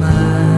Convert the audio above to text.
smile.